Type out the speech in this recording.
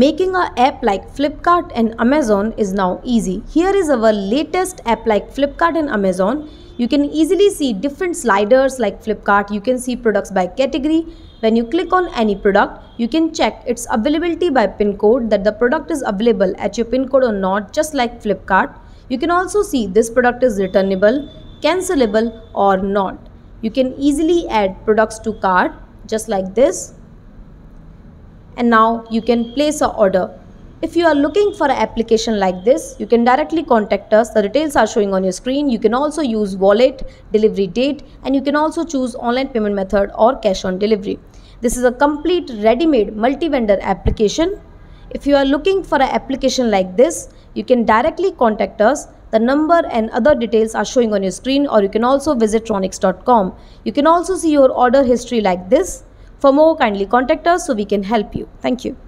Making a app like Flipkart and Amazon is now easy. Here is our latest app like Flipkart and Amazon. You can easily see different sliders like Flipkart. You can see products by category. When you click on any product, you can check its availability by pin code that the product is available at your pin code or not just like Flipkart. You can also see this product is returnable, cancelable or not. You can easily add products to cart just like this and now you can place a order. If you are looking for an application like this, you can directly contact us. The details are showing on your screen. You can also use wallet, delivery date, and you can also choose online payment method or cash on delivery. This is a complete ready-made multi-vendor application. If you are looking for an application like this, you can directly contact us. The number and other details are showing on your screen or you can also visit raunix.com. You can also see your order history like this for more, kindly contact us so we can help you. Thank you.